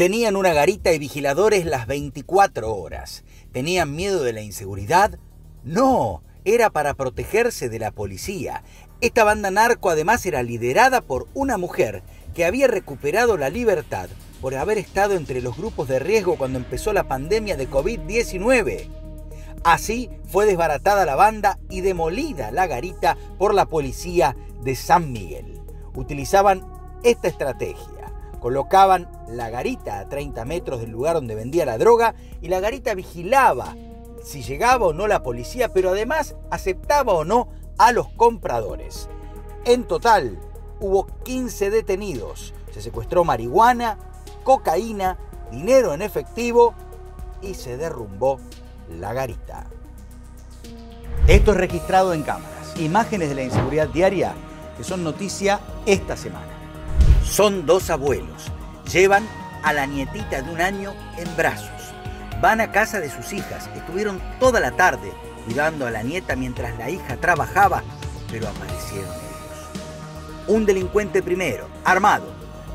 Tenían una garita y vigiladores las 24 horas. ¿Tenían miedo de la inseguridad? No, era para protegerse de la policía. Esta banda narco además era liderada por una mujer que había recuperado la libertad por haber estado entre los grupos de riesgo cuando empezó la pandemia de COVID-19. Así fue desbaratada la banda y demolida la garita por la policía de San Miguel. Utilizaban esta estrategia. Colocaban la garita a 30 metros del lugar donde vendía la droga y la garita vigilaba si llegaba o no la policía, pero además aceptaba o no a los compradores. En total, hubo 15 detenidos. Se secuestró marihuana, cocaína, dinero en efectivo y se derrumbó la garita. Esto es registrado en cámaras. Imágenes de la inseguridad diaria que son noticia esta semana. Son dos abuelos. Llevan a la nietita de un año en brazos. Van a casa de sus hijas. Estuvieron toda la tarde cuidando a la nieta mientras la hija trabajaba, pero aparecieron ellos. Un delincuente primero, armado.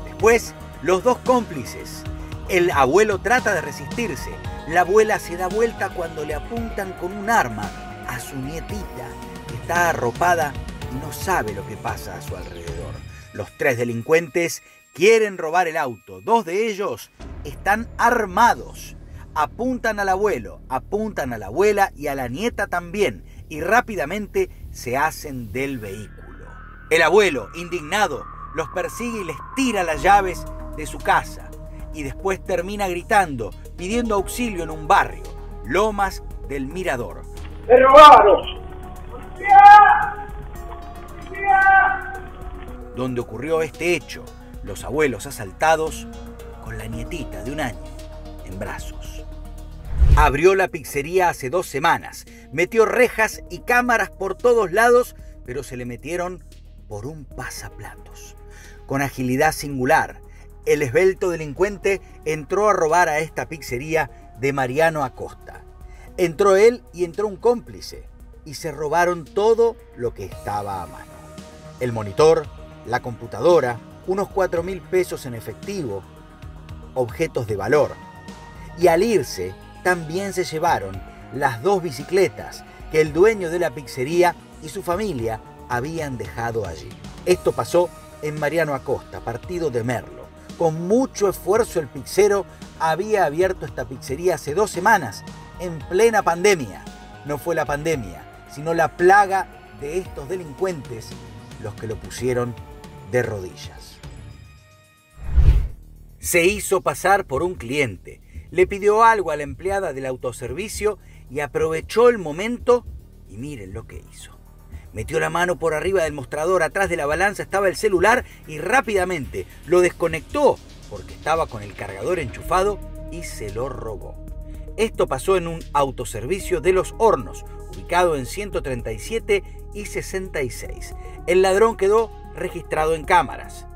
Después, los dos cómplices. El abuelo trata de resistirse. La abuela se da vuelta cuando le apuntan con un arma a su nietita, está arropada y no sabe lo que pasa a su alrededor. Los tres delincuentes quieren robar el auto. Dos de ellos están armados. Apuntan al abuelo, apuntan a la abuela y a la nieta también y rápidamente se hacen del vehículo. El abuelo, indignado, los persigue y les tira las llaves de su casa y después termina gritando, pidiendo auxilio en un barrio, Lomas del Mirador. ¡Me! Donde ocurrió este hecho, los abuelos asaltados con la nietita de un año en brazos. Abrió la pizzería hace dos semanas, metió rejas y cámaras por todos lados, pero se le metieron por un pasaplatos. Con agilidad singular, el esbelto delincuente entró a robar a esta pizzería de Mariano Acosta. Entró él y entró un cómplice y se robaron todo lo que estaba a mano. El monitor, la computadora, unos 4 mil pesos en efectivo, objetos de valor. Y al irse, también se llevaron las dos bicicletas que el dueño de la pizzería y su familia habían dejado allí. Esto pasó en Mariano Acosta, partido de Merlo. Con mucho esfuerzo el pizzero había abierto esta pizzería hace dos semanas, en plena pandemia. No fue la pandemia, sino la plaga de estos delincuentes los que lo pusieron de rodillas. Se hizo pasar por un cliente, le pidió algo a la empleada del autoservicio y aprovechó el momento y miren lo que hizo. Metió la mano por arriba del mostrador, atrás de la balanza estaba el celular y rápidamente lo desconectó porque estaba con el cargador enchufado y se lo robó. Esto pasó en un autoservicio de los hornos, ubicado en 137 y 66. El ladrón quedó registrado en cámaras.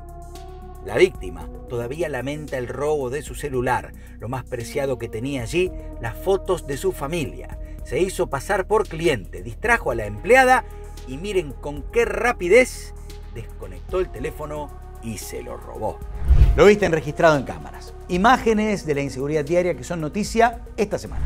La víctima todavía lamenta el robo de su celular, lo más preciado que tenía allí, las fotos de su familia. Se hizo pasar por cliente, distrajo a la empleada y miren con qué rapidez desconectó el teléfono y se lo robó. Lo viste registrado en cámaras. Imágenes de la inseguridad diaria que son noticia esta semana.